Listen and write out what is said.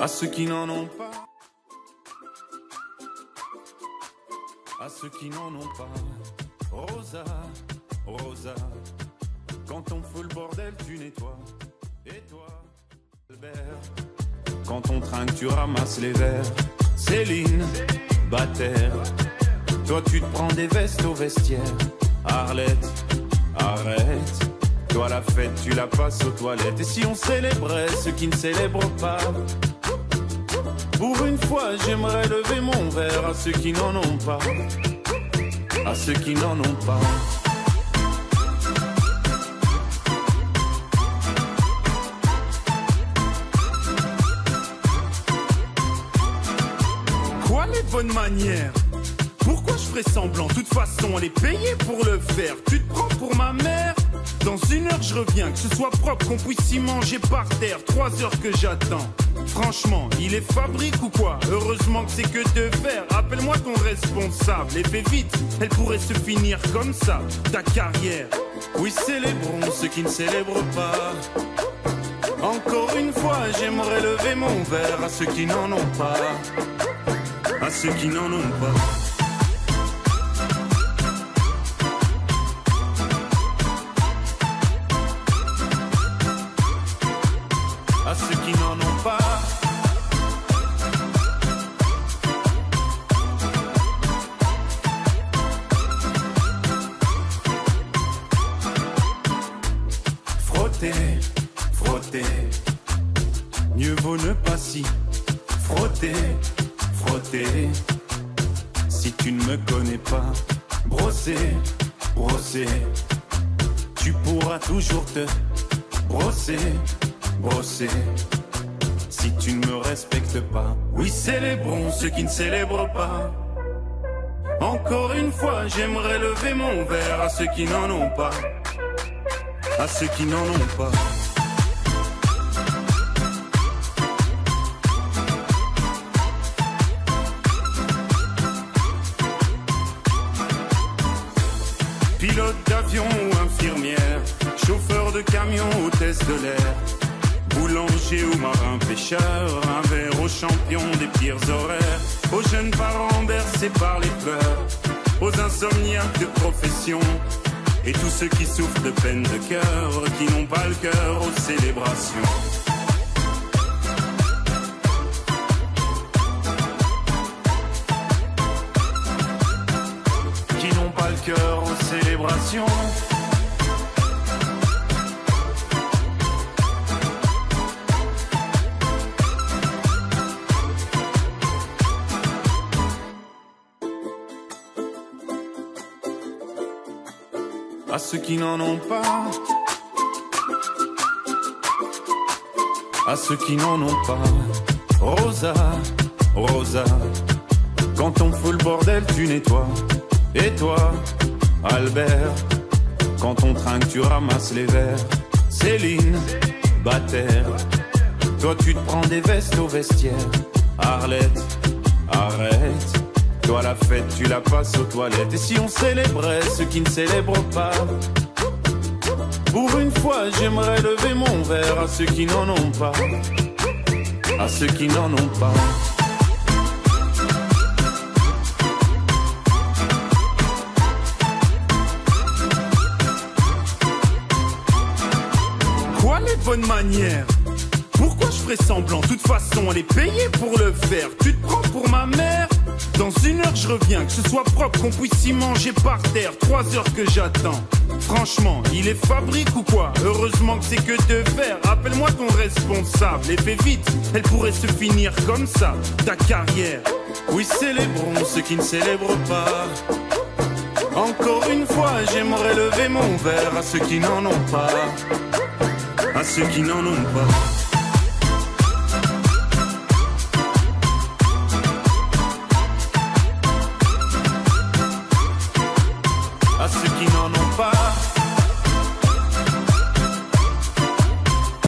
à ceux qui n'en ont pas, à ceux qui n'en ont pas. Rosa, Rosa, quand on fout le bordel, tu nettoies. Et toi, Albert, quand on trinque, tu ramasses les verres. Céline, Bataire, toi tu te prends des vestes au vestiaire. Arlette, arrête. Toi la fête, tu la passes aux toilettes. Et si on célébrait ceux qui ne célèbrent pas? Pour une fois, j'aimerais lever mon verre à ceux qui n'en ont pas. À ceux qui n'en ont pas. Quoi les bonnes manières? De toute façon, elle est payée pour le faire. Tu te prends pour ma mère Dans une heure, je reviens. Que ce soit propre, qu'on puisse y manger par terre. Trois heures que j'attends. Franchement, il est fabrique ou quoi? Heureusement que c'est que de faire. Appelle-moi ton responsable et fais vite. Elle pourrait se finir comme ça, ta carrière. Oui, célébrons ceux qui ne célèbrent pas. Encore une fois, j'aimerais lever mon verre à ceux qui n'en ont pas. À ceux qui n'en ont pas. Ceux qui n'en ont pas. Frotter, frotter. Mieux vaut ne pas si frotter, frotter. Si tu ne me connais pas, brosser, brosser. Tu pourras toujours te brosser, brosser. Si tu ne me respectes pas, oui, célébrons ceux qui ne célèbrent pas. Encore une fois, j'aimerais lever mon verre à ceux qui n'en ont pas. À ceux qui n'en ont pas. Pilote d'avion ou infirmière, chauffeur de camion, hôtesse de l'air, boulanger ou marin pêcheur, un verre aux champions des pires horaires, aux jeunes parents bercés par les pleurs, aux insomniaques de profession, et tous ceux qui souffrent de peine de cœur, qui n'ont pas le cœur aux célébrations. Qui n'ont pas le cœur aux célébrations. À ceux qui n'en ont pas. À ceux qui n'en ont pas. Rosa, Rosa. Quand on fout le bordel, tu nettoies. Et toi, Albert. Quand on trinque, tu ramasses les verres. Céline, Bataire. Toi, tu te prends des vestes au vestiaire. Arlette, arrête. Toi, la fête, tu la passes aux toilettes. Et si on célébrait ceux qui ne célèbrent pas? Pour une fois, j'aimerais lever mon verre à ceux qui n'en ont pas. À ceux qui n'en ont pas. Quoi les bonnes manières? Pourquoi je ferais semblant? De toute façon, elle est payée pour le faire. Tu te prends pour ma mère? Dans une heure, je reviens. Que ce soit propre, qu'on puisse y manger par terre. Trois heures que j'attends. Franchement, il est fabrique ou quoi? Heureusement que c'est que de faire. Appelle-moi ton responsable et fais vite. Elle pourrait se finir comme ça, ta carrière. Oui, célébrons ceux qui ne célèbrent pas. Encore une fois, j'aimerais lever mon verre à ceux qui n'en ont pas. À ceux qui n'en ont pas. fácil que não, não faz